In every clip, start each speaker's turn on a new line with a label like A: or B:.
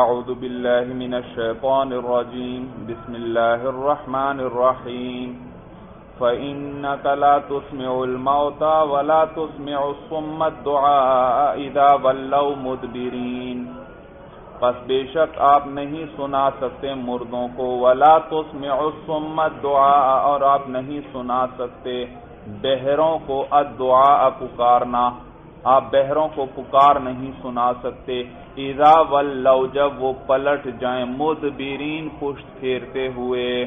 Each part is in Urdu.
A: أعوذ بالله من الشيطان الرجيم. بسم الله الرحمن الرحيم. فإنك لا تسمع الموتى ولا تسمع الصم الدعاء إذا ولوا مدبرين. پس بے شک آپ نہیں سنا سکتے مردوں کو. ولا تسمع الصم الدعاء اور آپ نہیں سنا سکتے بہروں کو الدعاء پکارنا. آپ بہروں کو پکار نہیں سنا سکتے. اذا ولو جب وہ پلٹ جائیں، مدبرین پشت پھیرتے ہوئے۔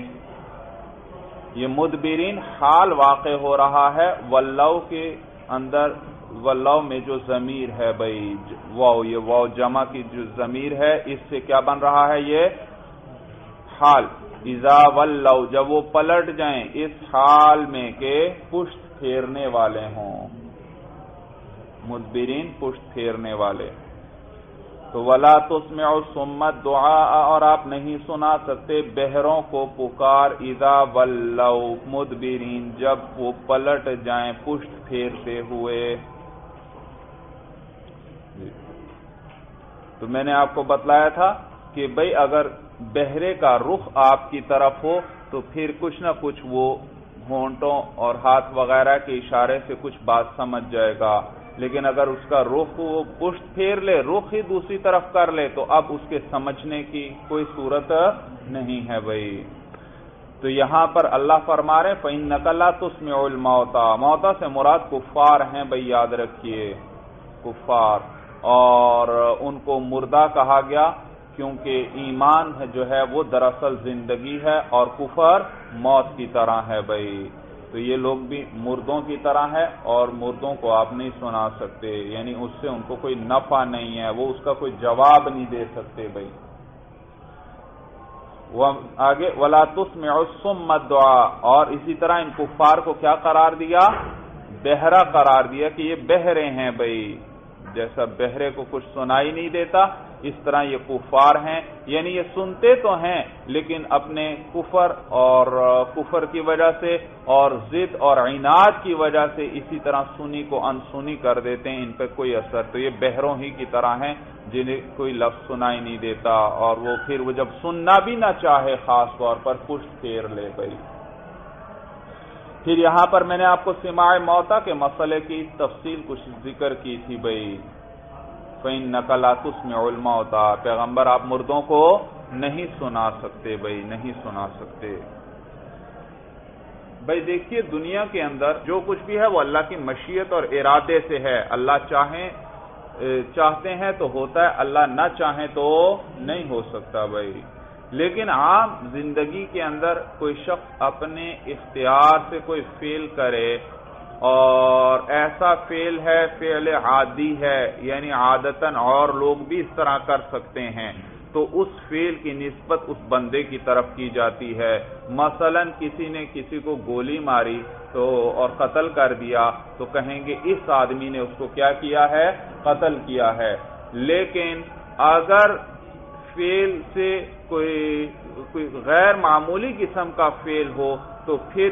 A: یہ مدبرین حال واقع ہو رہا ہے ولو کے اندر ولو میں جو ضمیر ہے بھائی واؤ یہ واؤ جمع کی جو ضمیر ہے، اس سے کیا بن رہا ہے یہ؟ حال۔ اذا ولو جب وہ پلٹ جائیں، اس حال میں کہ پشت پھیرنے والے ہوں۔ مدبرین پشت پھیرنے والے۔ تو ولا تسمع سمت دعا اور آپ نہیں سنا سکتے بہروں کو پکار، اذا ولو مدبرین جب وہ پلٹ جائیں پشت پھیرتے ہوئے۔ تو میں نے آپ کو بتلایا تھا کہ بھئی اگر بہرے کا رخ آپ کی طرف ہو، تو پھر کچھ نہ کچھ وہ گھونٹوں اور ہاتھ وغیرہ کے اشارے سے کچھ بات سمجھ جائے گا۔ لیکن اگر اس کا رخ وہ پشت پھیر لے، رخ ہی دوسری طرف کر لے، تو اب اس کے سمجھنے کی کوئی صورت نہیں ہے بھائی۔ تو یہاں پر اللہ فرما رہے فین نقلا تسم موتا موتا سے مراد کفار ہیں بھائی، یاد رکھیے۔ کفار۔ اور ان کو مردہ کہا گیا، کیونکہ ایمان جو ہے وہ دراصل زندگی ہے اور کفر موت کی طرح ہے بھائی۔ تو یہ لوگ بھی مردوں کی طرح ہے اور مردوں کو آپ نہیں سنا سکتے یعنی اس سے ان کو کوئی نفع نہیں ہے، وہ اس کا کوئی جواب نہیں دے سکتے بھائی۔ آگے ولاتس میں مت دعا اور اسی طرح ان کفار کو کیا قرار دیا؟ بہرا قرار دیا کہ یہ بہرے ہیں بھائی۔ جیسا بہرے کو کچھ سنائی نہیں دیتا اس طرح یہ کفار ہیں یعنی یہ سنتے تو ہیں، لیکن اپنے کفر اور کفر کی وجہ سے اور ضد اور عناد کی وجہ سے اسی طرح سنی کو انسنی کر دیتے ہیں، ان پہ کوئی اثر۔ تو یہ بہروں ہی کی طرح ہیں جنہیں کوئی لفظ سنائی نہیں دیتا اور وہ پھر وہ جب سننا بھی نہ چاہے خاص طور پر پشت پھیر لے بھائی پھر یہاں پر میں نے آپ کو سماع موتا کے مسئلے کی تفصیل کچھ ذکر کی تھی بھائی فین نقلاتس میں علما ہوتا پیغمبر، آپ مردوں کو نہیں سنا سکتے بھائی، نہیں سنا سکتے۔ بھائی، دیکھیے دنیا کے اندر جو کچھ بھی ہے وہ اللہ کی مشیت اور ارادے سے ہے۔ اللہ چاہیں چاہتے ہیں تو ہوتا ہے، اللہ نہ چاہیں تو نہیں ہو سکتا بھائی۔ لیکن عام زندگی کے اندر کوئی شخص اپنے اختیار سے کوئی فیل کرے اور ایسا فیل ہے فیل عادی ہے یعنی عادتاً اور لوگ بھی اس طرح کر سکتے ہیں۔ تو اس فیل کی نسبت اس بندے کی طرف کی جاتی ہے۔ مثلا کسی نے کسی کو گولی ماری تو اور قتل کر دیا تو کہیں گے اس آدمی نے اس کو کیا کیا ہے؟ قتل کیا ہے۔ لیکن اگر فیل سے کوئی کوئی غیر معمولی قسم کا فیل ہو تو پھر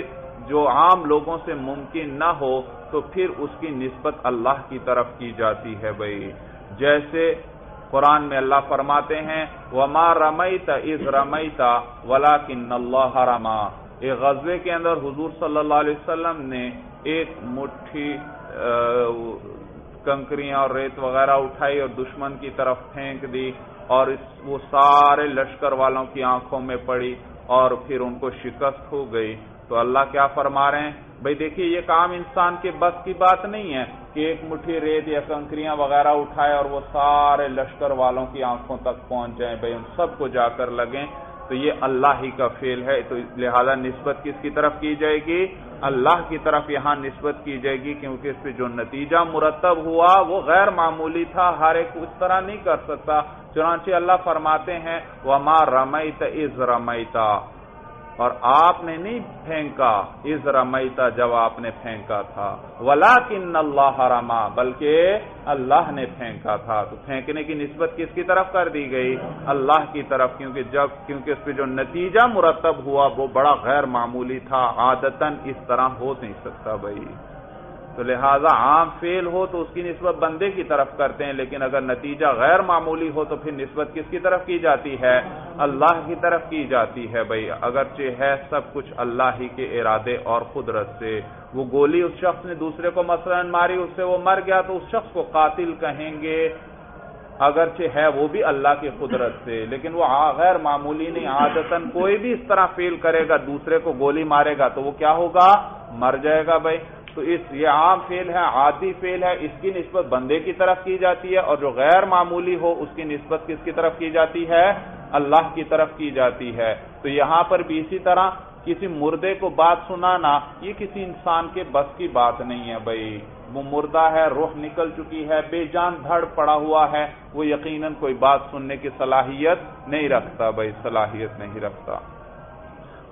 A: جو عام لوگوں سے ممکن نہ ہو تو پھر اس کی نسبت اللہ کی طرف کی جاتی ہے بھائی۔ جیسے قرآن میں اللہ فرماتے ہیں، وما رمیتا از رمیتا ولا کن اللہ رما ایک غزبے کے اندر حضور صلی اللہ علیہ وسلم نے ایک مٹھی کنکریاں اور ریت وغیرہ اٹھائی اور دشمن کی طرف پھینک دی اور اس، وہ سارے لشکر والوں کی آنکھوں میں پڑی اور پھر ان کو شکست ہو گئی۔ تو اللہ کیا فرما رہے ہیں؟ بھائی دیکھیے، یہ کام انسان کے بس کی بات نہیں ہے کہ ایک مٹھی ریت یا کنکریاں وغیرہ اٹھائے اور وہ سارے لشکر والوں کی آنکھوں تک پہنچ جائیں بھائی ان سب کو جا کر لگیں۔ تو یہ اللہ ہی کا فیل ہے، تو لہذا نسبت کس کی طرف کی جائے گی؟ اللہ کی طرف یہاں نسبت کی جائے گی، کیونکہ اس پہ جو نتیجہ مرتب ہوا وہ غیر معمولی تھا، ہر ایک اس طرح نہیں کر سکتا۔ چنانچہ اللہ فرماتے ہیں وہ رمیت از رمیتا اور آپ نے نہیں پھینکا اس رمیتا جب آپ نے پھینکا تھا۔ ولا کن اللہ رما بلکہ اللہ نے پھینکا تھا۔ تو پھینکنے کی نسبت کس کی طرف کر دی گئی؟ اللہ کی طرف، کیونکہ جب، کیونکہ اس پہ جو نتیجہ مرتب ہوا وہ بڑا غیر معمولی تھا، عادتاً اس طرح ہو نہیں سکتا بھائی۔ تو لہٰذا عام فیل ہو تو اس کی نسبت بندے کی طرف کرتے ہیں، لیکن اگر نتیجہ غیر معمولی ہو تو پھر نسبت کس کی طرف کی جاتی ہے؟ اللہ کی طرف کی جاتی ہے بھائی۔ اگرچہ ہے سب کچھ اللہ ہی کے ارادے اور قدرت سے۔ وہ گولی اس شخص نے دوسرے کو مثلا ماری، اس سے وہ مر گیا تو اس شخص کو قاتل کہیں گے۔ اگرچہ ہے وہ بھی اللہ کی قدرت سے، لیکن وہ غیر معمولی نہیں، عادتاً کوئی بھی اس طرح فیل کرے گا، دوسرے کو گولی مارے گا تو وہ کیا ہوگا؟ مر جائے گا بھائی۔ تو اس یہ عام فیل ہے، عادی فیل ہے، اس کی نسبت بندے کی طرف کی جاتی ہے اور جو غیر معمولی ہو، اس کی نسبت کس کی طرف کی جاتی ہے؟ اللہ کی طرف کی جاتی ہے۔ تو یہاں پر بھی اسی طرح کسی مردے کو بات سنانا، یہ کسی انسان کے بس کی بات نہیں ہے بھائی۔ وہ مردہ ہے، روح نکل چکی ہے، بے جان دھڑ پڑا ہوا ہے۔ وہ یقیناً کوئی بات سننے کی صلاحیت نہیں رکھتا بھائی، صلاحیت نہیں رکھتا۔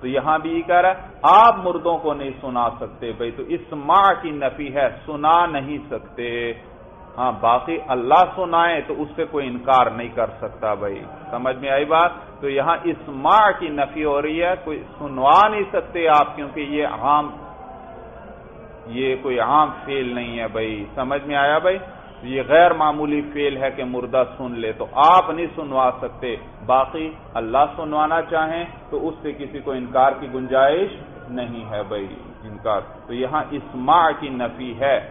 A: تو یہاں بھی یہ کہہ رہا ہے، آپ مردوں کو نہیں سنا سکتے بھائی، تو اس ماں کی نفی ہے، سنا نہیں سکتے۔ ہاں باقی اللہ سنائے تو اس سے کوئی انکار نہیں کر سکتا بھائی۔ سمجھ میں آئی بات؟ تو یہاں اس ماں کی نفی ہو رہی ہے، کوئی سنوا نہیں سکتے آپ، کیونکہ یہ عام، یہ کوئی عام فیل نہیں ہے بھائی۔ سمجھ میں آیا بھائی؟ یہ غیر معمولی فیل ہے کہ مردہ سن لے تو آپ نہیں سنوا سکتے۔ باقی اللہ سنوانا چاہیں تو اس سے کسی کو انکار کی گنجائش نہیں ہے بھائی۔ انکار۔ تو یہاں اسماع کی نفی ہے۔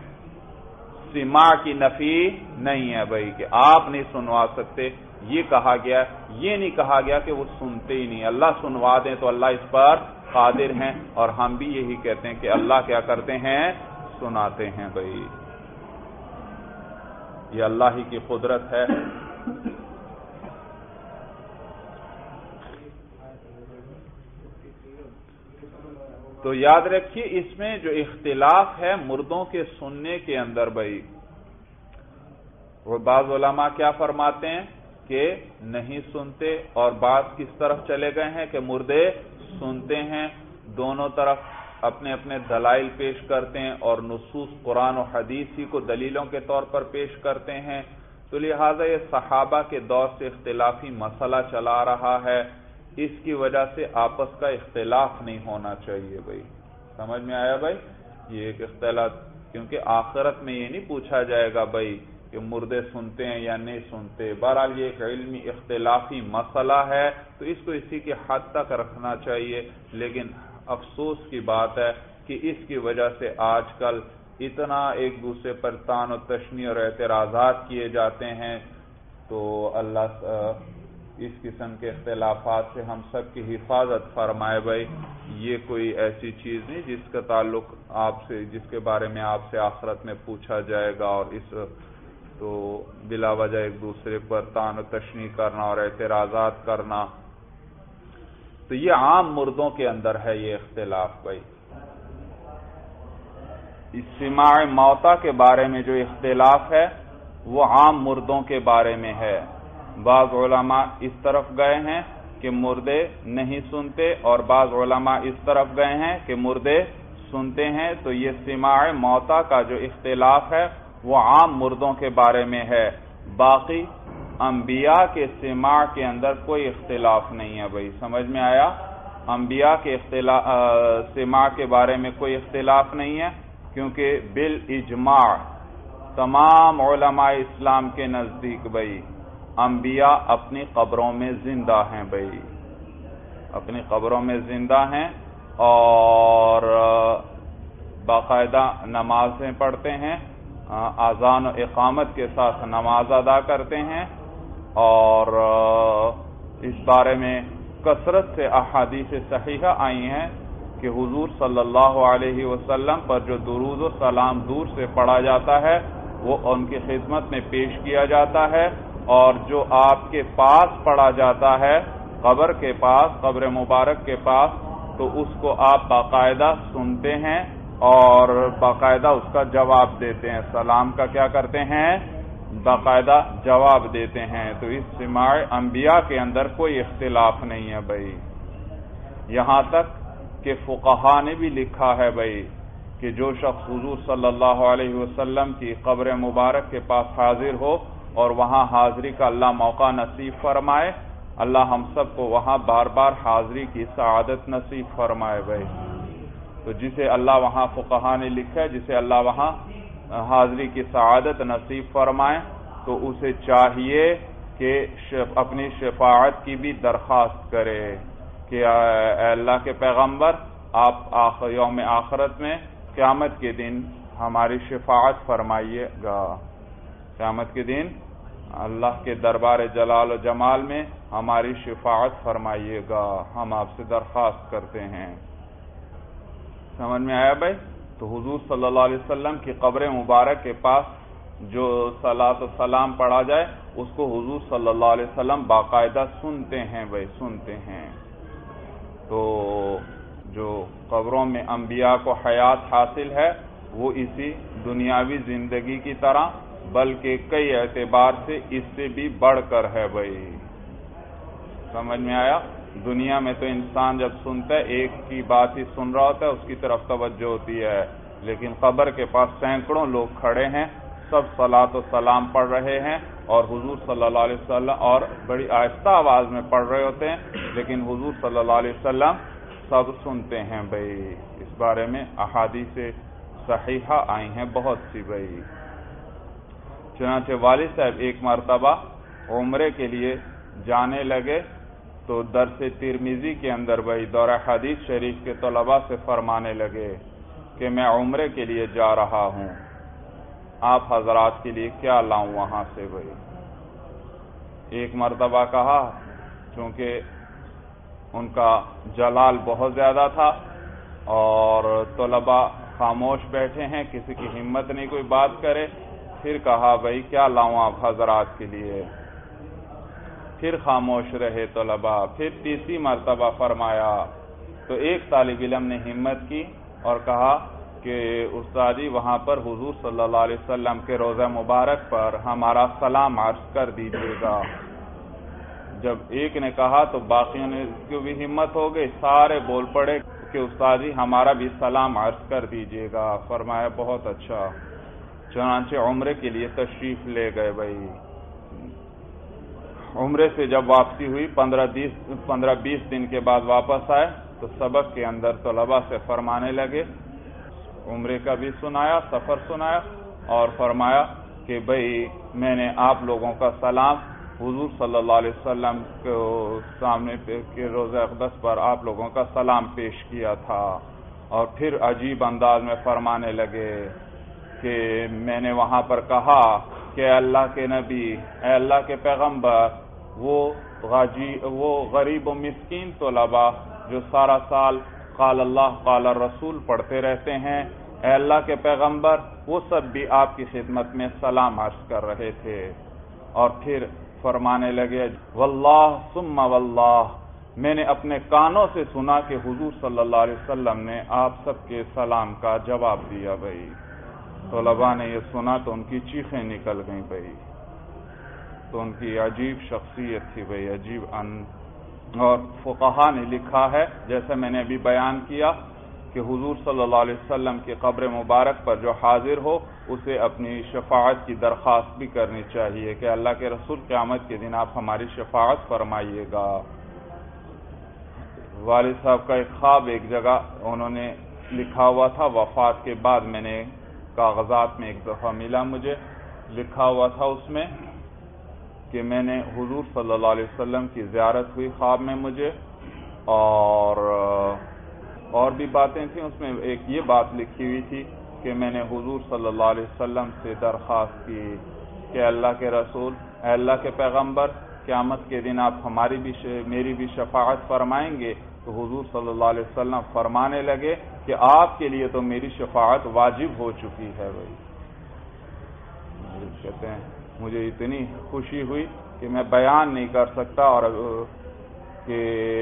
A: سما کی نفی نہیں ہے بھائی کہ آپ نہیں سنوا سکتے۔ یہ کہا گیا، یہ نہیں کہا گیا کہ وہ سنتے ہی نہیں۔ اللہ سنوا دیں تو اللہ اس پر قادر ہیں اور ہم بھی یہی کہتے ہیں کہ اللہ کیا کرتے ہیں؟ سناتے ہیں بھائی۔ یہ اللہ ہی کی قدرت ہے۔ تو یاد رکھیے اس میں جو اختلاف ہے مردوں کے سننے کے اندر بھائی، وہ بعض علماء کیا فرماتے ہیں کہ نہیں سنتے اور بعض کس طرف چلے گئے ہیں کہ مردے سنتے ہیں، دونوں طرف اپنے اپنے دلائل پیش کرتے ہیں اور نصوص قرآن و حدیث ہی کو دلیلوں کے طور پر پیش کرتے ہیں۔ تو لہٰذا یہ صحابہ کے دور سے اختلافی مسئلہ چلا رہا ہے۔ اس کی وجہ سے آپس کا اختلاف نہیں ہونا چاہیے بھائی۔ سمجھ میں آیا بھائی؟ یہ ایک اختلاف، کیونکہ آخرت میں یہ نہیں پوچھا جائے گا بھائی کہ مردے سنتے ہیں یا نہیں سنتے۔ بہرحال یہ ایک علمی اختلافی مسئلہ ہے، تو اس کو اسی کے حد تک رکھنا چاہیے۔ لیکن افسوس کی بات ہے کہ اس کی وجہ سے آج کل اتنا ایک دوسرے پر تان و تشنی اور اعتراضات کیے جاتے ہیں۔ تو اللہ اس قسم کے اختلافات سے ہم سب کی حفاظت فرمائے بھائی۔ یہ کوئی ایسی چیز نہیں جس کا تعلق آپ سے، جس کے بارے میں آپ سے آخرت میں پوچھا جائے گا اور اس، تو بلا وجہ ایک دوسرے پر تان و تشنی کرنا اور اعتراضات کرنا۔ تو یہ عام مردوں کے اندر ہے یہ اختلاف بھائی۔ اجتماع موتا کے بارے میں جو اختلاف ہے، وہ عام مردوں کے بارے میں ہے۔ بعض علماء اس طرف گئے ہیں کہ مردے نہیں سنتے اور بعض علماء اس طرف گئے ہیں کہ مردے سنتے ہیں۔ تو یہ سماع موتا کا جو اختلاف ہے، وہ عام مردوں کے بارے میں ہے۔ باقی انبیاء کے سماع کے اندر کوئی اختلاف نہیں ہے بھائی، سمجھ میں آیا؟ انبیاء کے سماع کے بارے میں کوئی اختلاف نہیں ہے، کیونکہ بال اجماع تمام علماء اسلام کے نزدیک بھائی، انبیاء اپنی قبروں میں زندہ ہیں بھائی۔ اپنی قبروں میں زندہ ہیں اور باقاعدہ نمازیں پڑھتے ہیں آزان و اقامت کے ساتھ نماز ادا کرتے ہیں۔ اور اس بارے میں کثرت سے احادیث صحیحہ آئی ہیں کہ حضور صلی اللہ علیہ وسلم پر جو درود و سلام دور سے پڑھا جاتا ہے، وہ ان کی خدمت میں پیش کیا جاتا ہے اور جو آپ کے پاس پڑھا جاتا ہے، قبر کے پاس، قبر مبارک کے پاس، تو اس کو آپ باقاعدہ سنتے ہیں اور باقاعدہ اس کا جواب دیتے ہیں۔ سلام کا کیا کرتے ہیں؟ باقاعدہ جواب دیتے ہیں، تو اس سماع انبیاء کے اندر کوئی اختلاف نہیں ہے بھائی۔ یہاں تک کہ فقہا نے بھی لکھا ہے بھائی کہ جو شخص حضور صلی اللہ علیہ وسلم کی قبر مبارک کے پاس حاضر ہو اور وہاں حاضری کا اللہ موقع نصیب فرمائے، اللہ ہم سب کو وہاں بار بار حاضری کی سعادت نصیب فرمائے بھائی۔ تو جسے اللہ وہاں فقہ نے لکھا ہے، جسے اللہ وہاں حاضری کی سعادت نصیب فرمائے تو اسے چاہیے کہ اپنی شفاعت کی بھی درخواست کرے کہ اے اللہ کے پیغمبر، آپ یوم آخرت میں قیامت کے دن ہماری شفاعت فرمائیے گا۔ قیامت کے دن اللہ کے دربار جلال و جمال میں ہماری شفاعت فرمائیے گا۔ ہم آپ سے درخواست کرتے ہیں۔ سمجھ میں آیا بھائی؟ تو حضور صلی اللہ علیہ وسلم کی قبر مبارک کے پاس جو صلاح و سلام پڑھا جائے، اس کو حضور صلی اللہ علیہ وسلم باقاعدہ سنتے ہیں بھائی سنتے ہیں۔ تو جو قبروں میں انبیاء کو حیات حاصل ہے، وہ اسی دنیاوی زندگی کی طرح، بلکہ کئی اعتبار سے اس سے بھی بڑھ کر ہے بھائی۔ سمجھ میں آیا؟ دنیا میں تو انسان جب سنتا ہے، ایک کی بات ہی سن رہا ہوتا ہے، اس کی طرف توجہ ہوتی ہے۔ لیکن قبر کے پاس سینکڑوں لوگ کھڑے ہیں، سب سلاۃ و سلام پڑھ رہے ہیں اور حضور صلی اللہ علیہ وسلم اور بڑی آہستہ آواز میں پڑھ رہے ہوتے ہیں۔ لیکن حضور صلی اللہ علیہ وسلم سب سنتے ہیں، بھائی، اس بارے میں احادیث صحیحہ آئی ہیں بہت سی، بھائی۔ چنانچہ والد صاحب ایک مرتبہ عمرے کے لیے جانے لگے۔ تو درس ترمیزی کے اندر بھائی دورہ حدیث شریف کے طلباء سے فرمانے لگے کہ میں عمرے کے لیے جا رہا ہوں۔ آپ حضرات کے لیے کیا لاؤں وہاں سے بھائی؟ ایک مرتبہ کہا، چونکہ ان کا جلال بہت زیادہ تھا اور طلباء خاموش بیٹھے ہیں، کسی کی ہمت نہیں، کوئی بات کرے، پھر کہا، بھائی کیا لاؤں آپ حضرات کے لیے؟ پھر خاموش رہے طلبا پھر تیسری مرتبہ فرمایا۔ تو ایک طالب علم نے ہمت کی اور کہا کہ استادی، وہاں پر حضور صلی اللہ علیہ وسلم کے روزہ مبارک پر ہمارا سلام عرض کر دیجیے گا۔ جب ایک نے کہا تو باقیوں نے کی بھی ہمت ہو گئی، سارے بول پڑے کہ استادی، ہمارا بھی سلام عرض کر دیجیے گا۔ فرمایا، بہت اچھا۔ چنانچہ عمرے کے لیے تشریف لے گئے بھائی۔ عمرے سے جب واپسی ہوئی، پندرہ پندرہ بیس دن کے بعد واپس آئے تو سبق کے اندر طلبا سے فرمانے لگے۔ عمرے کا بھی سنایا، سفر سنایا اور فرمایا کہ بھائی میں نے آپ لوگوں کا سلام، حضور صلی اللہ علیہ وسلم کو سامنے کے روز اقدس پر آپ لوگوں کا سلام پیش کیا تھا۔ اور پھر عجیب انداز میں فرمانے لگے کہ میں نے وہاں پر کہا کہ اللہ کے نبی، اے اللہ کے پیغمبر وہ غاجی، وہ غریب و مسکین طلبا جو سارا سال قال اللہ، قال رسول پڑھتے رہتے ہیں، اے اللہ کے پیغمبر، وہ سب بھی آپ کی خدمت میں سلام عرض کر رہے تھے۔ اور پھر فرمانے لگے، واللہ، ثم واللہ، میں نے اپنے کانوں سے سنا کہ حضور صلی اللہ علیہ وسلم نے آپ سب کے سلام کا جواب دیا بھائی طلبا نے یہ سنا تو ان کی چیخیں نکل گئیں بھائی تو ان کی عجیب شخصیت تھی بھائی، عجیب ان۔ اور فقہا نے لکھا ہے، جیسے میں نے ابھی بیان کیا، کہ حضور صلی اللہ علیہ وسلم کی قبر مبارک پر جو حاضر ہو، اسے اپنی شفاعت کی درخواست بھی کرنی چاہیے کہ اللہ کے رسول قیامت کے دن آپ ہماری شفاعت فرمائیے گا۔ والد صاحب کا ایک خواب ایک جگہ انہوں نے لکھا ہوا تھا، وفات کے بعد میں نے کاغذات میں ایک دفعہ ملا مجھے، لکھا ہوا تھا اس میں۔ کہ میں نے حضور صلی اللہ علیہ وسلم کی زیارت ہوئی خواب میں مجھے اور اور بھی باتیں تھیں، اس میں ایک یہ بات لکھی ہوئی تھی کہ میں نے حضور صلی اللہ علیہ وسلم سے درخواست کی کہ اللہ کے رسول، اے اللہ کے پیغمبر، قیامت کے دن آپ ہماری بھی میری بھی شفاعت فرمائیں گے۔ تو حضور صلی اللہ علیہ وسلم فرمانے لگے کہ آپ کے لیے تو میری شفاعت واجب ہو چکی ہے بھائی۔ کہتے ہیں مجھے اتنی خوشی ہوئی کہ میں بیان نہیں کر سکتا اور کہ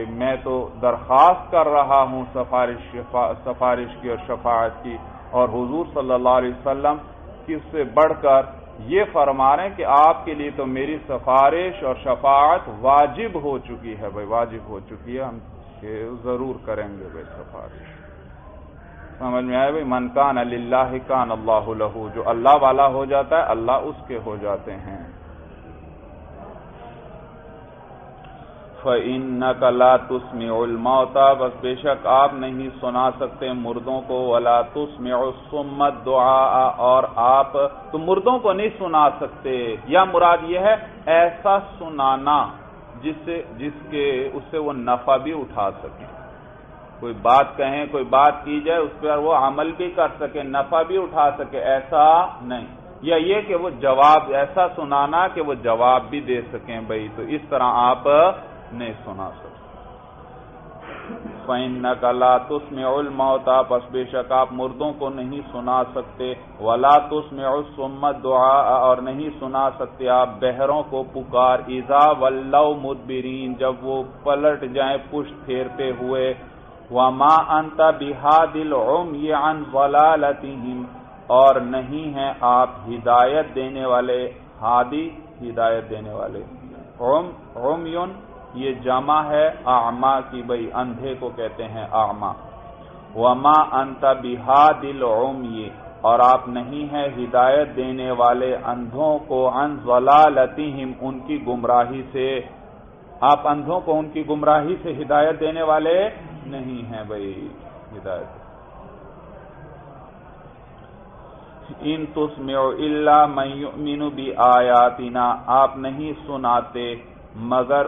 A: میں تو درخواست کر رہا ہوں سفارش سفارش کی اور شفاعت کی۔ اور حضور صلی اللہ علیہ وسلم کس سے بڑھ کر یہ فرما رہے ہیں کہ آپ کے لیے تو میری سفارش اور شفاعت واجب ہو چکی ہے۔ بھائی، واجب ہو چکی ہے۔ ہم ضرور کریں گے بھائی سفارش۔ سمجھ میں آئے بھائی؟ من کان اللہ کان اللہ لہو، جو اللہ والا ہو جاتا ہے، اللہ اس کے ہو جاتے ہیں۔ فَإِنَّكَ لَا تُسْمِعُ الْمَوْتَى بس بے شک آپ نہیں سنا سکتے مردوں کو، وَلَا تُسْمِعُ السُّمَّ الدُّعَاءَ، اور آپ تو مردوں کو نہیں سنا سکتے۔ یا مراد یہ ہے، ایسا سنانا، جس سے، جس کے، اس سے وہ نفع بھی اٹھا سکے۔ کوئی بات کہیں، کوئی بات کی جائے، اس پر وہ عمل بھی کر سکے، نفع بھی اٹھا سکے، ایسا نہیں۔ یا یہ کہ وہ جواب، ایسا سنانا کہ وہ جواب بھی دے سکیں بھائی، تو اس طرح آپ نہیں سنا سکتے۔ فَإِنَّكَ لَا تُسْمِعُ الْمَوْتَى پس بے شک آپ مردوں کو نہیں سنا سکتے۔ وَلَا تُسْمِعُ السُّمَّ دُعَاءَ اور نہیں سنا سکتے آپ بہروں کو پکار۔ اِذَا وَاللَّوْ مُدْبِرِينَ، جب وہ پلٹ جائیں، پشت پھیرتے ہوئے۔ وَمَا أَنْتَ بِهَادِ الْعُمْيِ عَنْ ضَلَالَتِهِمْ، اور نہیں ہیں آپ ہدایت دینے والے، ہادی ہدایت دینے والے۔ عم عمیون یہ جمع ہے اعما کی بھائی اندھے کو کہتے ہیں اعما وما انت بہاد العمی اور آپ نہیں ہیں ہدایت دینے والے اندھوں کو ان ضلالتہم ان کی گمراہی سے۔ آپ اندھوں کو ان کی گمراہی سے ہدایت دینے والے نہیں ہیں بھائی ہدایت۔ ان تسمع الا من یؤمن بآیاتنا۔ آپ نہیں سناتے مگر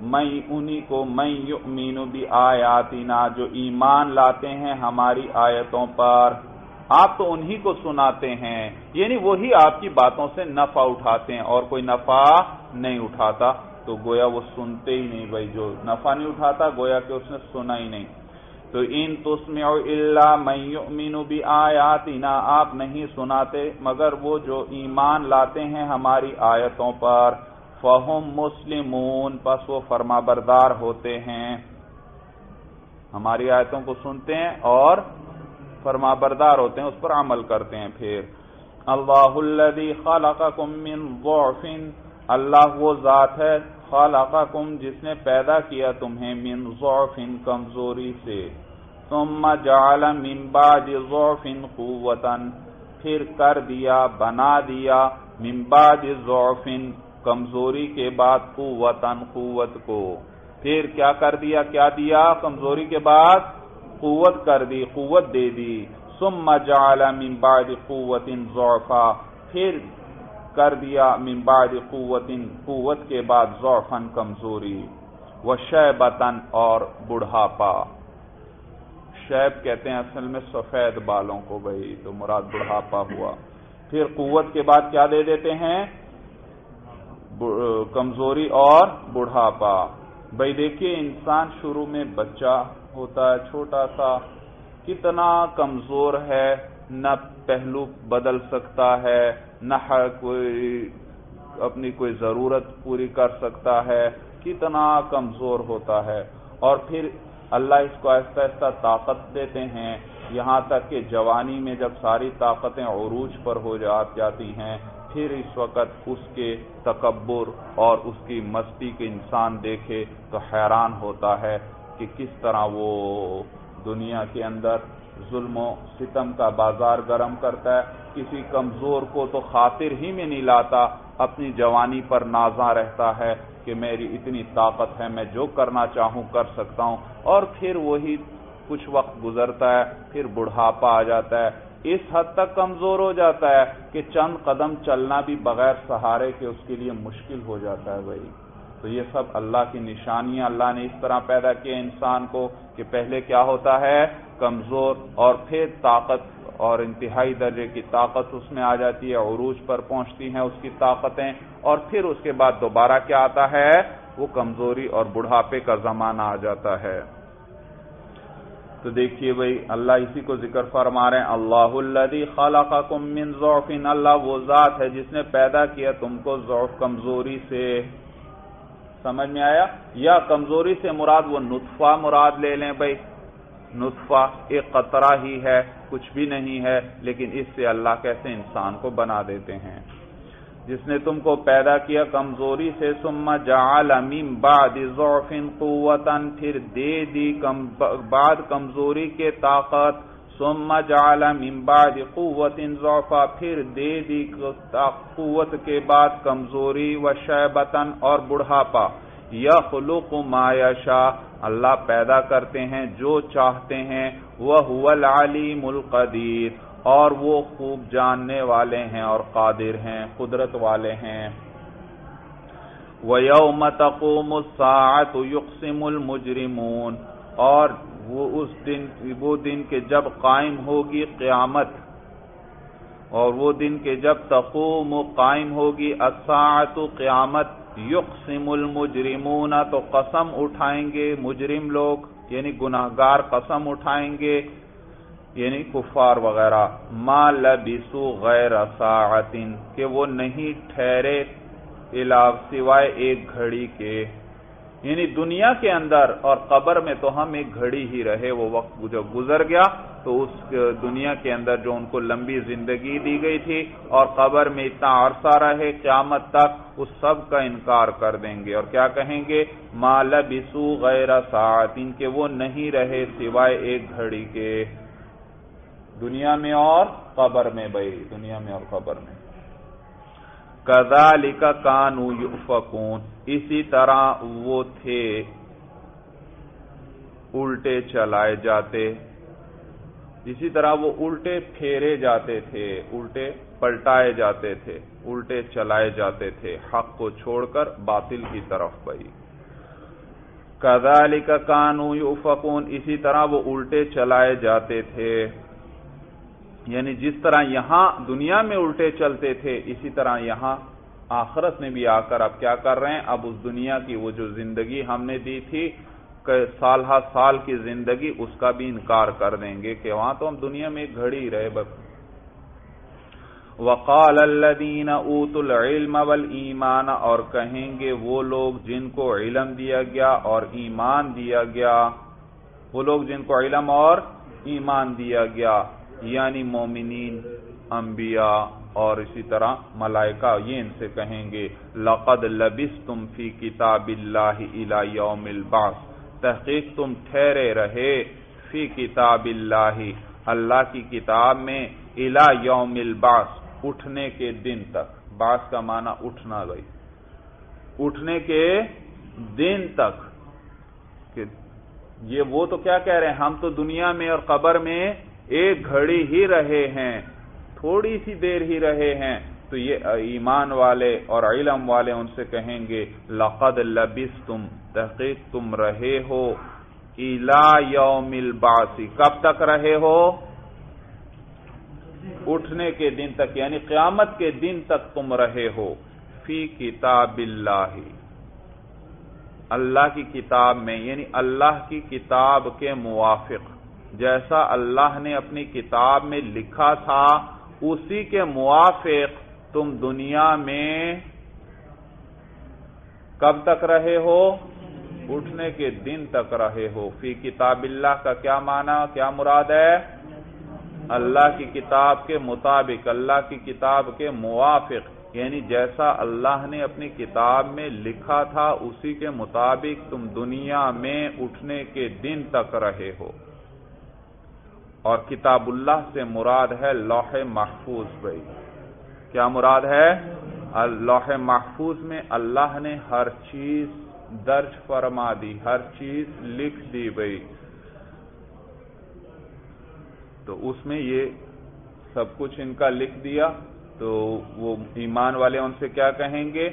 A: میں انہی کو میں یؤمن بھی آیاتنا جو ایمان لاتے ہیں ہماری آیتوں پر۔ آپ تو انہی کو سناتے ہیں یعنی وہی آپ کی باتوں سے نفع اٹھاتے ہیں اور کوئی نفع نہیں اٹھاتا۔ تو گویا وہ سنتے ہی نہیں بھائی، جو نفع نہیں اٹھاتا، گویا کہ اس نے سنا ہی نہیں۔ تو ان تسمع الا من بھی آیاتنا آپ نہیں سناتے، مگر وہ جو ایمان لاتے ہیں ہماری آیتوں پر۔ فہم مسلمون، پس وہ فرما بردار ہوتے ہیں۔ ہماری آیتوں کو سنتے ہیں اور فرما بردار ہوتے ہیں، اس پر عمل کرتے ہیں پھر۔ اللہ الذي خلقكم من ضعف اللہ وہ ذات ہے خلقكم جس نے پیدا کیا تمہیں من ضعف کمزوری سے۔ ثم جعل من بعد ضعف قوتا، پھر کر دیا، بنا دیا من بعد ضعف کمزوری کے بعد قوتن قوت کو۔ پھر کیا کر دیا، کیا دیا؟ کمزوری کے بعد قوت کر دی، قوت دے دی۔ ثم جعل من بعد قوت ضعفا، پھر کر دیا من بعد قوت قوت کے بعد ضعفن کمزوری وشیبتن اور بڑھاپا۔ شیب کہتے ہیں اصل میں سفید بالوں کو بھائی، تو مراد بڑھاپا ہوا۔ پھر قوت کے بعد کیا دے دیتے ہیں؟ کمزوری اور بڑھاپا۔ بھائی دیکھیے، انسان شروع میں بچہ ہوتا ہے، چھوٹا سا۔ کتنا کمزور ہے، نہ پہلو بدل سکتا ہے نہ کوئی اپنی کوئی ضرورت پوری کر سکتا ہے، کتنا کمزور ہوتا ہے۔ اور پھر اللہ اس کو ایسا ایسا طاقت دیتے ہیں۔ یہاں تک کہ جوانی میں جب ساری طاقتیں عروج پر ہو جاتی ہیں، پھر اس وقت اس کے تکبر اور اس کی مستی کے انسان دیکھے تو حیران ہوتا ہے کہ کس طرح وہ دنیا کے اندر ظلم و ستم کا بازار گرم کرتا ہے۔ کسی کمزور کو تو خاطر ہی میں نہیں لاتا، اپنی جوانی پر نازاں رہتا ہے کہ میری اتنی طاقت ہے، میں جو کرنا چاہوں کر سکتا ہوں۔ اور پھر وہی کچھ وقت گزرتا ہے، پھر بڑھاپا آ جاتا ہے۔ اس حد تک کمزور ہو جاتا ہے کہ چند قدم چلنا بھی بغیر سہارے کے اس کے لیے مشکل ہو جاتا ہے بھائی۔ تو یہ سب اللہ کی نشانیاں، اللہ نے اس طرح پیدا کیا انسان کو کہ پہلے کیا ہوتا ہے؟ کمزور اور پھر طاقت۔ اور انتہائی درجے کی طاقت اس میں آ جاتی ہے، عروج پر پہنچتی ہیں اس کی طاقتیں، اور پھر اس کے بعد دوبارہ کیا آتا ہے؟ وہ کمزوری اور بڑھاپے کا زمانہ آ جاتا ہے۔ تو دیکھیے بھائی، اللہ اسی کو ذکر فرما رہے ہیں، اللہ الذي خلقكم من ضعف اللہ وہ ذات ہے جس نے پیدا کیا تم کو ضعف کمزوری سے۔ سمجھ میں آیا؟ یا کمزوری سے مراد وہ نطفہ مراد لے لیں بھائی۔ نطفہ، ایک قطرہ ہی ہے، کچھ بھی نہیں ہے، لیکن اس سے اللہ کیسے انسان کو بنا دیتے ہیں؟ جس نے تم کو پیدا کیا کمزوری سے، ثم جعل من بعد ضعف قوتا، پھر دے دی بعد کمزوری کے طاقت، ثم جعل من بعد قوت ضعفا، پھر دے دی قوت کے بعد کمزوری و شیبتا اور بڑھاپا۔ یخلق ما یشاء اللہ پیدا کرتے ہیں جو چاہتے ہیں وہ العلیم القدیر، اور وہ خوب جاننے والے ہیں اور قادر ہیں، قدرت والے ہیں۔ وَيَوْمَ تَقُومُ السَّاعَةُ يُقْسِمُ الْمُجْرِمُونَ، اور وہ اس دن، وہ دن کے جب قائم ہوگی قیامت، اور وہ دن کے جب تقوم قائم ہوگی الساعت قیامت یقسم المجرمون تو قسم اٹھائیں گے مجرم لوگ یعنی گناہگار قسم اٹھائیں گے یعنی کفار وغیرہ۔ ما لبسو غیر ساعت کہ وہ نہیں ٹھہرے سوائے ایک گھڑی کے۔ یعنی دنیا کے اندر اور قبر میں تو ہم ایک گھڑی ہی رہے، وہ وقت جو گزر گیا تو اس دنیا کے اندر جو ان کو لمبی زندگی دی گئی تھی اور قبر میں اتنا عرصہ رہے، قیامت تک اس سب کا انکار کر دیں گے۔ اور کیا کہیں گے؟ مال بسو غیر ساعت ان کے وہ نہیں رہے سوائے ایک گھڑی کے۔ دنیا میں اور قبر میں بھائی، دنیا میں اور قبر میں۔ کذالک کانو یؤفکون۔ اسی طرح وہ تھے، الٹے چلائے جاتے۔ اسی طرح وہ الٹے پھیرے جاتے تھے، الٹے پلٹائے جاتے تھے، الٹے چلائے جاتے تھے۔ حق کو چھوڑ کر باطل کی طرف بئی کذالک کانو یؤفکون۔ اسی طرح وہ الٹے چلائے جاتے تھے۔ یعنی جس طرح یہاں دنیا میں الٹے چلتے تھے، اسی طرح یہاں آخرت میں بھی آ کر اب کیا کر رہے ہیں؟ اب اس دنیا کی وہ جو زندگی ہم نے دی تھی سال ہا سال کی زندگی، اس کا بھی انکار کر دیں گے کہ وہاں تو ہم دنیا میں گھڑی رہے بس۔ وقال الذین اوت العلم والایمان، اور کہیں گے وہ لوگ جن کو علم دیا گیا اور ایمان دیا گیا، وہ لوگ جن کو علم اور ایمان دیا گیا۔ یعنی مومنین، انبیاء اور اسی طرح ملائکہ، یہ ان سے کہیں گے، لقد لبستم فی کتاب اللہ الى یوم البعث۔ تحقیق تم ٹھہرے رہے فی کتاب اللہ اللہ کی کتاب میں الى یوم البعث، اٹھنے کے دن تک۔ باس کا معنی اٹھنا گئی اٹھنے کے دن تک۔ یہ وہ تو کیا کہہ رہے ہیں؟ ہم تو دنیا میں اور قبر میں ایک گھڑی ہی رہے ہیں، تھوڑی سی دیر ہی رہے ہیں۔ تو یہ ایمان والے اور علم والے ان سے کہیں گے، لقد لبس تم تحقیق تم رہے ہو الا یوم الباسی کب تک رہے ہو؟ اٹھنے کے دن تک یعنی قیامت کے دن تک تم رہے ہو۔ فی کتاب اللہ۔ اللہ کی کتاب میں یعنی اللہ کی کتاب کے موافق۔ جیسا اللہ نے اپنی کتاب میں لکھا تھا، اسی کے موافق تم دنیا میں کب تک رہے ہو؟ اٹھنے کے دن تک رہے ہو۔ فی کتاب اللہ کا کیا معنی، کیا مراد ہے؟ اللہ کی کتاب کے مطابق، اللہ کی کتاب کے موافق۔ یعنی جیسا اللہ نے اپنی کتاب میں لکھا تھا، اسی کے مطابق تم دنیا میں اٹھنے کے دن تک رہے ہو۔ اور کتاب اللہ سے مراد ہے لوح محفوظ بھائی۔ کیا مراد ہے؟ لوح محفوظ میں اللہ نے ہر چیز درج فرما دی، ہر چیز لکھ دی بھائی۔ تو اس میں یہ سب کچھ ان کا لکھ دیا۔ تو وہ ایمان والے ان سے کیا کہیں گے؟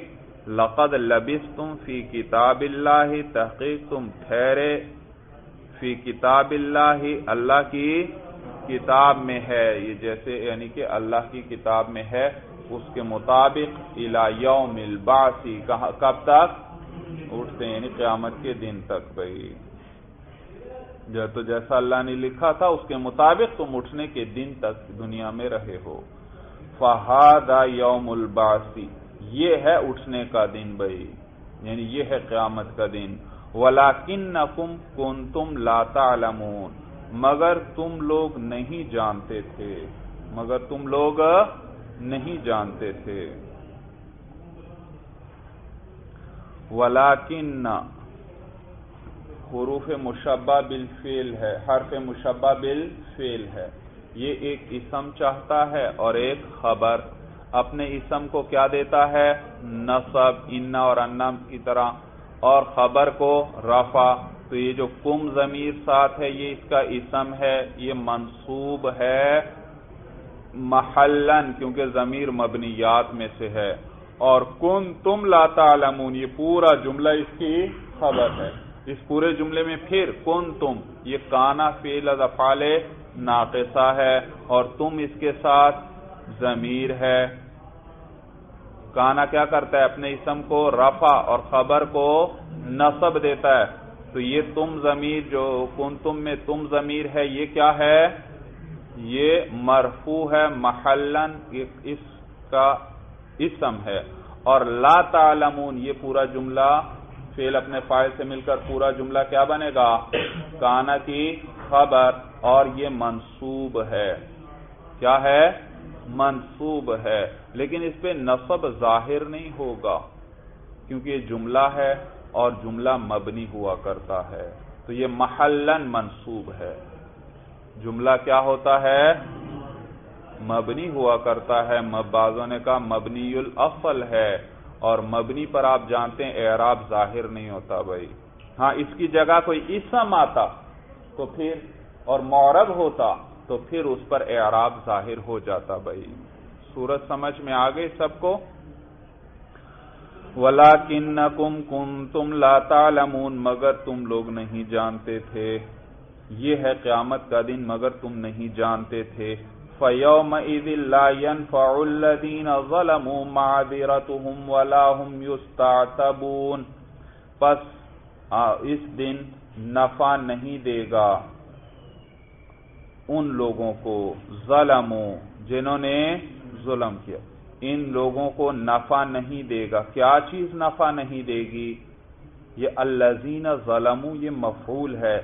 A: لقد لبس تم فی کتاب اللہ، تحقیق تم ٹھہرے۔ فی کتاب اللہ اللہ کی کتاب میں ہے۔ یہ جیسے یعنی کہ اللہ کی کتاب میں ہے، اس کے مطابق یوم الباسی کب تک؟ اٹھتے ہیں یعنی قیامت کے دن تک بھائی۔ جو تو جیسا اللہ نے لکھا تھا، اس کے مطابق تم اٹھنے کے دن تک دنیا میں رہے ہو۔ فہاد یوم الباسی یہ ہے اٹھنے کا دن بھائی۔ یعنی یہ ہے قیامت کا دن۔ ولاکن کن تم لاتا مگر تم لوگ نہیں جانتے تھے۔ مگر تم لوگ نہیں جانتے تھے۔ ولاکن حروف مشبہ بل فیل ہے۔ حرف مشبہ بل فیل ہے۔ یہ ایک اسم چاہتا ہے اور ایک خبر۔ اپنے اسم کو کیا دیتا ہے؟ نصب، ان اور انم کی طرح۔ اور خبر کو رفع۔ تو یہ جو کم ضمیر ساتھ ہے، یہ اس کا اسم ہے، یہ منصوب ہے محلن کیونکہ ضمیر مبنیات میں سے ہے۔ اور کن تم لا تعلمون، یہ پورا جملہ اس کی خبر ہے۔ اس پورے جملے میں پھر کن تم یہ کانا فیل افعال ناقصہ ہے۔ اور تم اس کے ساتھ ضمیر ہے۔ کانا کیا کرتا ہے؟ اپنے اسم کو رفع اور خبر کو نصب دیتا ہے۔ تو یہ تم ضمیر جو کن تم میں تم ضمیر ہے، یہ کیا ہے؟ یہ مرفو ہے، محلن اس کا اسم ہے۔ اور لا تعلمون، یہ پورا جملہ فیل اپنے فائل سے مل کر پورا جملہ کیا بنے گا؟ کانا کی خبر، اور یہ منصوب ہے۔ کیا ہے؟ منصوب ہے۔ لیکن اس پہ نصب ظاہر نہیں ہوگا، کیونکہ یہ جملہ ہے اور جملہ مبنی ہوا کرتا ہے۔ تو یہ محلن منصوب ہے۔ جملہ کیا ہوتا ہے؟ مبنی ہوا کرتا ہے۔ بعضوں نے کہا مبنی الافل ہے، اور مبنی پر آپ جانتے ہیں اعراب ظاہر نہیں ہوتا بھائی۔ ہاں اس کی جگہ کوئی اسم آتا تو پھر، اور مورب ہوتا تو پھر اس پر اعراب ظاہر ہو جاتا بھائی۔ سورج سمجھ میں آ گئی سب کو۔ ولا کن کم کم تم لاتا لمون مگر تم لوگ نہیں جانتے تھے۔ یہ ہے قیامت کا دن، مگر تم نہیں جانتے تھے۔ فَيَوْمَئِذٍ لَا يَنْفَعُ الَّذِينَ ظَلَمُوا مَعَذِرَتُهُمْ وَلَا هُمْ يُسْتَعْتَبُونَ۔ پس اس دن نفع نہیں دے گا۔ ان لوگوں کو ظلموں جنہوں نے ظلم کیا۔ ان لوگوں کو نفع نہیں دے گا۔ کیا چیز نفع نہیں دے گی؟ یہ الزین ظلموں یہ مفعول ہے۔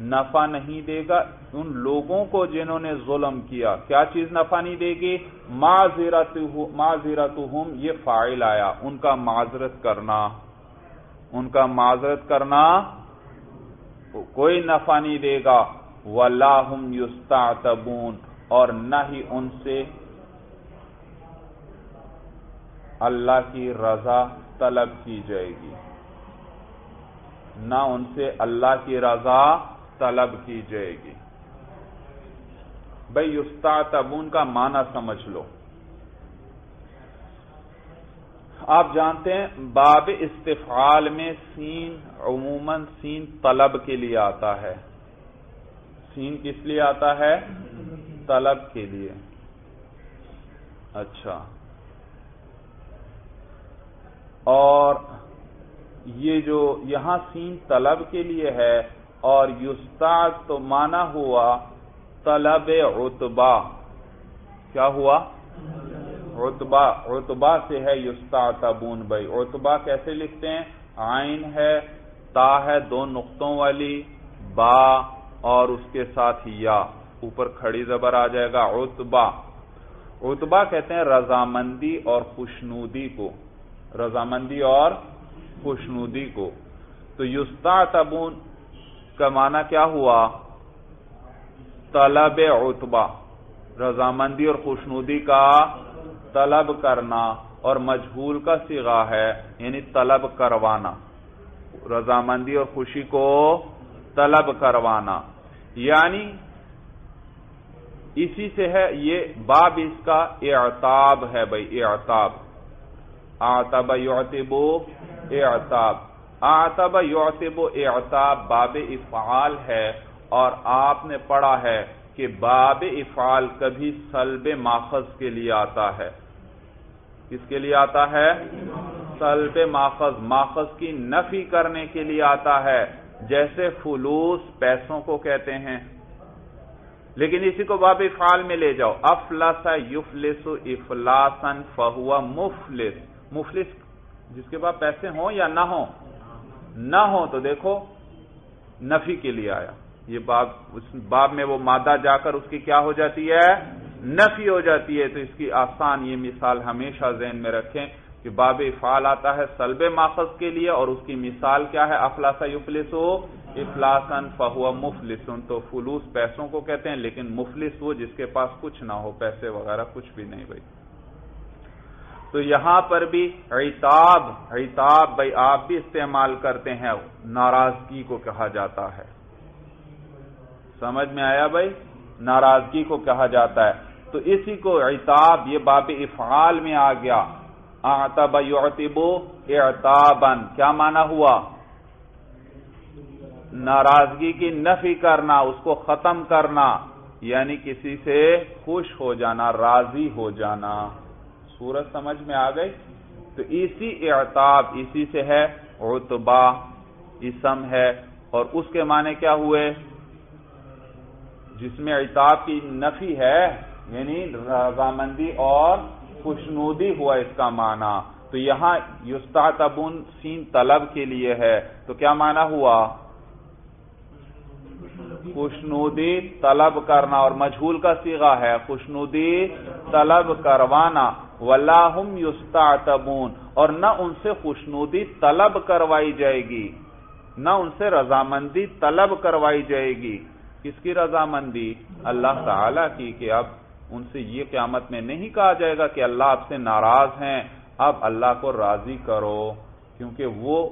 A: نفع نہیں دے گا ان لوگوں کو جنہوں نے ظلم کیا۔ کیا چیز نفع نہیں دے گی؟ معذرت یہ فائل آیا۔ ان کا معذرت کرنا۔ ان کا معذرت کرنا کوئی نفع نہیں دے گا۔ وَلَاهُمْ يُسْتَعْتَبُونَ اور نہ ہی ان سے اللہ کی رضا طلب کی جائے گی۔ نہ ان سے اللہ کی رضا طلب کی جائے گی۔ بھائی یستعتبون کا معنی سمجھ لو۔ آپ جانتے ہیں باب استفعال میں سین، عموماً سین طلب کے لیے آتا ہے۔ سین کس لیے آتا ہے؟ طلب کے لیے۔ اچھا۔ اور یہ جو یہاں سین طلب کے لیے ہے اور یستاد تو مانا ہوا طلب اتبا کیا ہوا؟ اتبا اتبا سے ہے یوستا تبون بھائی اتبا کیسے لکھتے ہیں؟ آئین ہے، تا ہے دو نقطوں والی، با اور اس کے ساتھ یا۔ اوپر کھڑی زبر آ جائے گا اتبا اتبا کہتے ہیں رضامندی اور خوشنودی کو۔ رضامندی اور خوشنودی کو۔ تو یوستا تبون کا معنی کیا ہوا؟ طلب اتبا رضامندی اور خوشنودی کا طلب کرنا اور مجھول کا سگا ہے یعنی طلب کروانا۔ رضامندی اور خوشی کو طلب کروانا۔ یعنی اسی سے ہے، یہ باب اس کا اعتاب ہے بھائی، اعتاب۔ آتب یعتبو اعتاب۔ آتب یعتبو اعتاب باب افعال ہے اور آپ نے پڑھا ہے کہ باب افعال کبھی سلب ماخذ کے لیے آتا ہے۔ کس کے لیے آتا ہے؟ سلب ماخذ۔ ماخذ کی نفی کرنے کے لیے آتا ہے۔ جیسے فلوس پیسوں کو کہتے ہیں۔ لیکن اسی کو باب افعال میں لے جاؤ۔ افلس یفلس افلاسن فہوا مفلس۔ مفلس، جس کے بعد پیسے ہوں یا نہ ہوں؟ نہ ہوں تو دیکھو، نفی کے لیے آیا۔ یہ باب، اس باب میں وہ مادہ جا کر اس کی کیا ہو جاتی ہے؟ نفی ہو جاتی ہے۔ تو اس کی آسان یہ مثال ہمیشہ ذہن میں رکھیں کہ باب افعال آتا ہے سلب ماخذ کے لیے اور اس کی مثال کیا ہے؟ افلاسا یفلسو افلاسن فہو مفلسن تو فلوس پیسوں کو کہتے ہیں، لیکن مفلس وہ جس کے پاس کچھ نہ ہو، پیسے وغیرہ کچھ بھی نہیں بھائی۔ تو یہاں پر بھی عتاب عتاب بھائی آپ بھی استعمال کرتے ہیں، ناراضگی کو کہا جاتا ہے۔ سمجھ میں آیا بھائی؟ ناراضگی کو کہا جاتا ہے۔ تو اسی کو عتاب، یہ باب افعال میں آ گیا۔ آتب یعتبو اعتابن کیا مانا ہوا؟ ناراضگی کی نفی کرنا، اس کو ختم کرنا یعنی کسی سے خوش ہو جانا، راضی ہو جانا۔ سورج سمجھ میں آ گئی تو اسی اعتاب اسی سے ہے اتبا اسم ہے اور اس کے معنی کیا ہوئے؟ جس میں اعتاب کی نفی ہے یعنی رضامندی اور خوشنودی ہوا اس کا معنی۔ تو یہاں یستعتبون سین طلب کے لیے ہے۔ تو کیا معنی ہوا؟ خوشنودی طلب کرنا اور مجھول کا سیغا ہے۔ خوشنودی طلب کروانا۔ ولاحم یستعتبون اور نہ ان سے خوشنودی طلب کروائی جائے گی۔ نہ ان سے رضامندی طلب کروائی جائے گی۔ کس کی رضامندی؟ اللہ تعالی کی کہ اب ان سے یہ قیامت میں نہیں کہا جائے گا کہ اللہ آپ سے ناراض ہیں۔ اب اللہ کو راضی کرو، کیونکہ وہ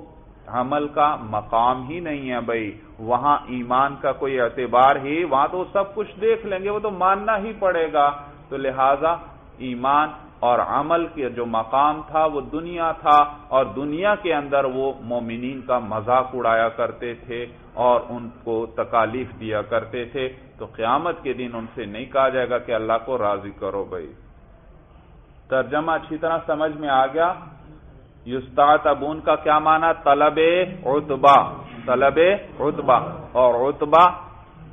A: عمل کا مقام ہی نہیں ہے بھائی۔ وہاں ایمان کا کوئی اعتبار ہی، وہاں تو سب کچھ دیکھ لیں گے، وہ تو ماننا ہی پڑے گا۔ تو لہذا ایمان اور عمل کے جو مقام تھا وہ دنیا تھا اور دنیا کے اندر وہ مومنین کا مذاق اڑایا کرتے تھے اور ان کو تکالیف دیا کرتے تھے۔ تو قیامت کے دن ان سے نہیں کہا جائے گا کہ اللہ کو راضی کرو بھائی۔ ترجمہ اچھی طرح سمجھ میں آ گیا۔ یستاط ابون کا کیا مانا طلب اتبا طلب اتبا اور اتبا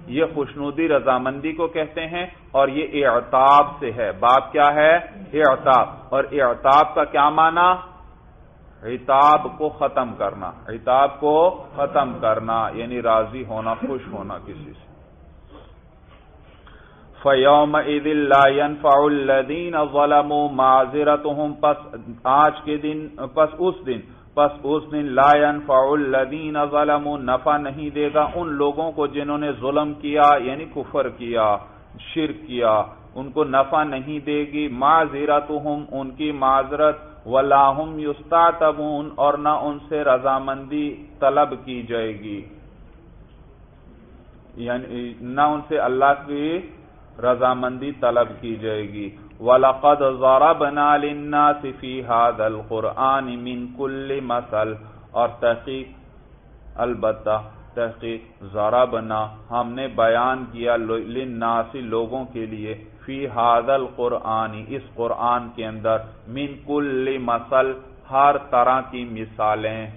A: یہ خوشنودی رضامندی کو کہتے ہیں اور یہ اعتاب سے ہے۔ باب کیا ہے؟ اعتاب۔ اور اعتاب کا کیا مانا عتاب کو ختم کرنا۔ عتاب کو ختم کرنا یعنی راضی ہونا، خوش ہونا کسی سے۔ فیوم عید اللہ فعلدین ظلموا معذرتهم پس آج کے دن، پس اس دن پس اس دن لا ينفع الذین ظلموا، نفع نہیں دے گا ان لوگوں کو جنہوں نے ظلم کیا یعنی کفر کیا، شرک کیا، ان کو نفع نہیں دے گی۔ معذرتهم ان کی معذرت ولاحم یستعتبون، اور نہ ان سے رضامندی طلب کی جائے گی۔ یعنی نہ ان سے اللہ کی رضامندی طلب کی جائے گی۔ وَلَقَدْ ضَرَبْنَا لِلنَّاسِ فِي هَذَا الْقُرْآنِ مِنْ كُلِّ مَثَلٍ. اور تحقیق، البتہ تحقیق، ضربنا، ہم نے بیان کیا للناس لوگوں کے لیے فی هذا القرآن، اس قرآن کے اندر من کل مثل، ہر طرح کی مثالیں۔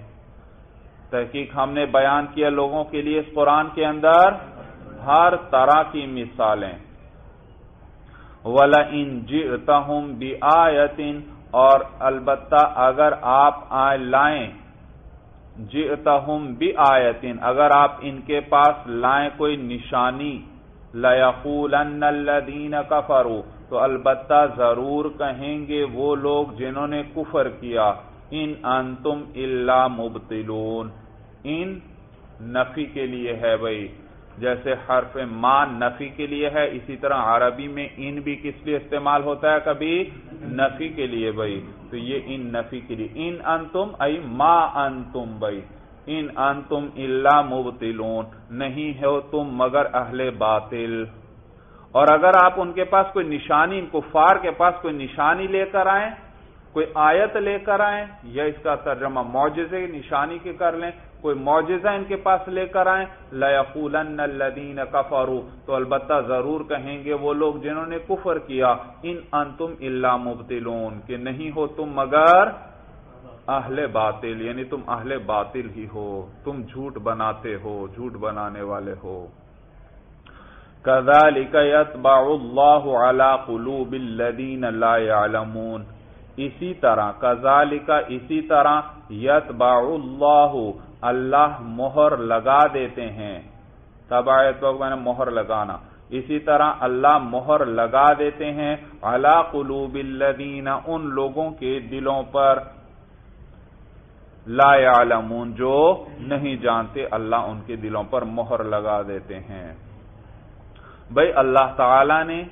A: تحقیق، ہم نے بیان کیا لوگوں کے لیے اس قرآن کے اندر ہر طرح کی مثالیں۔ ولا ان جئتهم بآیت اور البتہ اگر آپ آئے لائیں جئتهم بآیت اگر آپ ان کے پاس لائیں کوئی نشانی، لَيَقُولَنَّ الَّذِينَ كَفَرُوا، تو البتہ ضرور کہیں گے وہ لوگ جنہوں نے کفر کیا، ان انتم الا مبتلون ان نفی کے لیے ہے بھائی۔ جیسے حرف ما نفی کے لیے ہے، اسی طرح عربی میں ان بھی کس لیے استعمال ہوتا ہے؟ کبھی نفی کے لیے بھائی۔ تو یہ ان نفی کے لیے۔ ان انتم، ای ما انتم بھائی۔ ان انتم اللہ مبتلون نہیں ہو تم مگر اہل باطل۔ اور اگر آپ ان کے پاس کوئی نشانی ان کفار کے پاس کوئی نشانی لے کر آئیں کوئی آیت لے کر آئیں یا اس کا ترجمہ معجزے، نشانی کے کر لیں، کوئی معجزہ ان کے پاس لے کر آئیں، لَيَقُولَنَّ الَّذِينَ كَفَرُوا۔ تو البتہ ضرور کہیں گے وہ لوگ جنہوں نے کفر کیا، ان انتم الا مبتلون کہ نہیں ہو تم مگر اہل باطل یعنی تم اہل باطل ہی ہو، تم جھوٹ بناتے ہو، جھوٹ بنانے والے ہو۔ كَذَلِكَ يَتْبَعُ اللَّهُ عَلَى قُلُوبِ الَّذِينَ لَا يَعْلَمُونَ اسی طرح، کذالک اسی طرح یتبع اللہ اللہ مہر لگا دیتے ہیں۔ تبایت میں نے مہر لگانا۔ اسی طرح اللہ مہر لگا دیتے ہیں۔ علا قلوب الذین، ان لوگوں کے دلوں پر۔ لا يعلمون جو نہیں جانتے، اللہ ان کے دلوں پر مہر لگا دیتے ہیں۔ بھائی اللہ تعالی نے،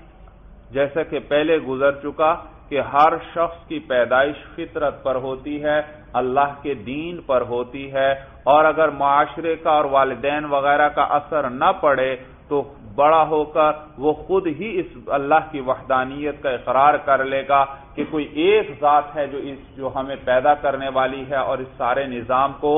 A: جیسا کہ پہلے گزر چکا کہ ہر شخص کی پیدائش فطرت پر ہوتی ہے، اللہ کے دین پر ہوتی ہے، اور اگر معاشرے کا اور والدین وغیرہ کا اثر نہ پڑے، تو بڑا ہو کر وہ خود ہی اس اللہ کی وحدانیت کا اقرار کر لے گا کہ کوئی ایک ذات ہے جو اس، جو ہمیں پیدا کرنے والی ہے اور اس سارے نظام کو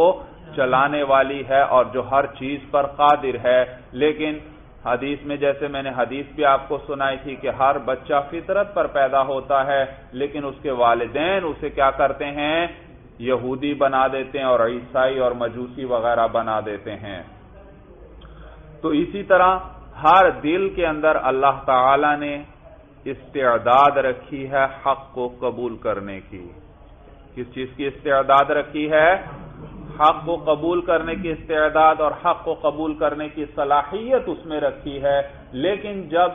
A: چلانے والی ہے اور جو ہر چیز پر قادر ہے۔ لیکن حدیث میں جیسے میں نے حدیث بھی آپ کو سنائی تھی کہ ہر بچہ فطرت پر پیدا ہوتا ہے، لیکن اس کے والدین اسے کیا کرتے ہیں؟ یہودی بنا دیتے ہیں اور عیسائی اور مجوسی وغیرہ بنا دیتے ہیں۔ تو اسی طرح ہر دل کے اندر اللہ تعالی نے استعداد رکھی ہے حق کو قبول کرنے کی۔ کس چیز کی استعداد رکھی ہے؟ حق کو قبول کرنے کی استعداد اور حق کو قبول کرنے کی صلاحیت اس میں رکھی ہے، لیکن جب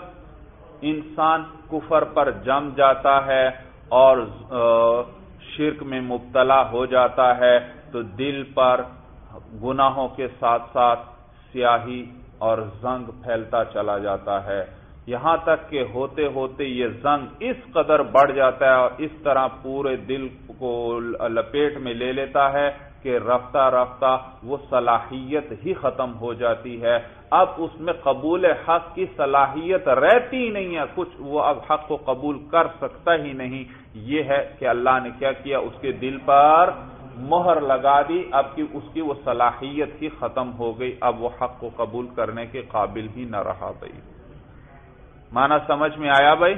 A: انسان کفر پر جم جاتا ہے اور شرک میں مبتلا ہو جاتا ہے، تو دل پر گناہوں کے ساتھ ساتھ سیاہی اور زنگ پھیلتا چلا جاتا ہے۔ یہاں تک کہ ہوتے ہوتے یہ زنگ اس قدر بڑھ جاتا ہے اور اس طرح پورے دل کو لپیٹ میں لے لیتا ہے کہ رفتہ رفتہ وہ صلاحیت ہی ختم ہو جاتی ہے۔ اب اس میں قبول حق کی صلاحیت رہتی نہیں ہے، کچھ وہ اب حق کو قبول کر سکتا ہی نہیں۔ یہ ہے کہ اللہ نے کیا کیا؟ اس کے دل پر مہر لگا دی، اب کی اس کی وہ صلاحیت ہی ختم ہو گئی۔ اب وہ حق کو قبول کرنے کے قابل ہی نہ رہا بھائی۔ مانا سمجھ میں آیا بھائی؟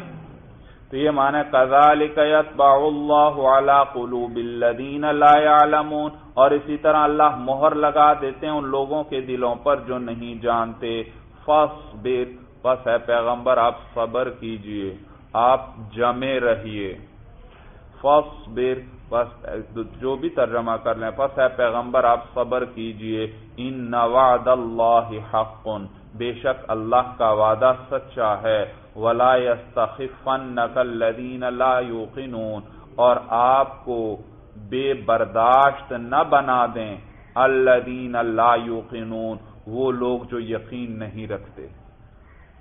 A: تو یہ مانا كذلك يطبع الله على قلوب الذين لا يعلمون اور اسی طرح اللہ مہر لگا دیتے ہیں ان لوگوں کے دلوں پر جو نہیں جانتے۔ فصبر پس ہے پیغمبر، آپ صبر کیجیے، آپ جمے رہیے۔ فصبر بس جو بھی ترجمہ کر لیں پس ہے پیغمبر، آپ صبر کیجیے۔ ان وعد اللہ حق۔ بے شک اللہ کا وعدہ سچا ہے۔ ولا يستخفنك الذين لا يوقنون اور آپ کو بے برداشت نہ بنا دیں الذين لا يوقنون وہ لوگ جو یقین نہیں رکھتے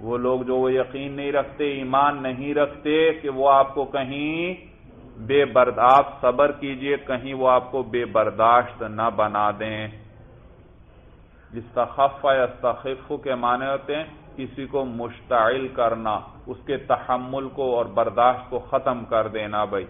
A: وہ لوگ جو وہ یقین نہیں رکھتے ایمان نہیں رکھتے کہ وہ آپ کو کہیں بے برداشت صبر کیجیے کہیں وہ آپ کو بے برداشت نہ بنا دیں استخف یا استخف کے معنی ہوتے ہیں کسی کو مشتعل کرنا، اس کے تحمل کو اور برداشت کو ختم کر دینا بھائی۔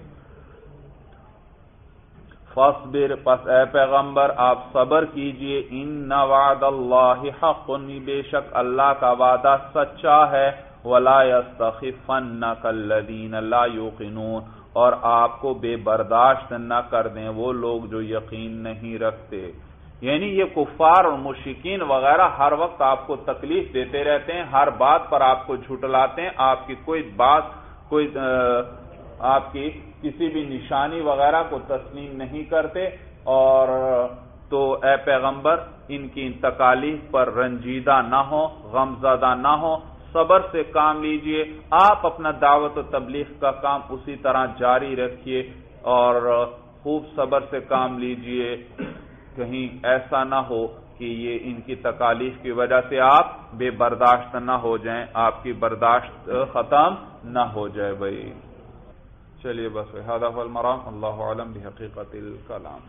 A: فصبر پس اے پیغمبر، آپ صبر کیجیے، ان وعد اللہ حق، بے شک اللہ کا وعدہ سچا ہے۔ ولا يستخفنك الذين لا يوقنون۔ اور آپ کو بے برداشت نہ کر دیں وہ لوگ جو یقین نہیں رکھتے۔ یعنی یہ کفار اور مشکین وغیرہ ہر وقت آپ کو تکلیف دیتے رہتے ہیں، ہر بات پر آپ کو جھٹلاتے ہیں، آپ کی کوئی بات، کوئی آپ کی کسی بھی نشانی وغیرہ کو تسلیم نہیں کرتے اور تو اے پیغمبر، ان کی تکالیف پر رنجیدہ نہ ہو غمزدہ نہ ہو صبر سے کام لیجیے، آپ اپنا دعوت و تبلیغ کا کام اسی طرح جاری رکھیے اور خوب صبر سے کام لیجیے۔ کہیں ایسا نہ ہو کہ یہ ان کی تکالیف کی وجہ سے آپ بے برداشت نہ ہو جائیں، آپ کی برداشت ختم نہ ہو جائے بھائی۔ چلیے بس المرام اللہ عالم بحقیقت الکلام۔